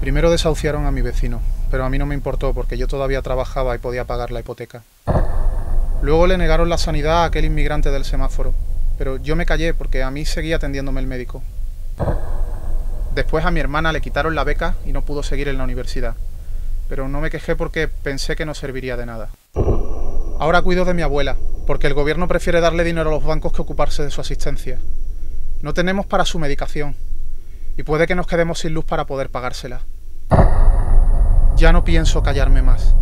Primero desahuciaron a mi vecino, pero a mí no me importó porque yo todavía trabajaba y podía pagar la hipoteca. Luego le negaron la sanidad a aquel inmigrante del semáforo, pero yo me callé porque a mí seguía atendiéndome el médico. Después a mi hermana le quitaron la beca y no pudo seguir en la universidad, pero no me quejé porque pensé que no serviría de nada. Ahora cuido de mi abuela, porque el gobierno prefiere darle dinero a los bancos que ocuparse de su asistencia. No tenemos para su medicación, y puede que nos quedemos sin luz para poder pagársela. Ya no pienso callarme más.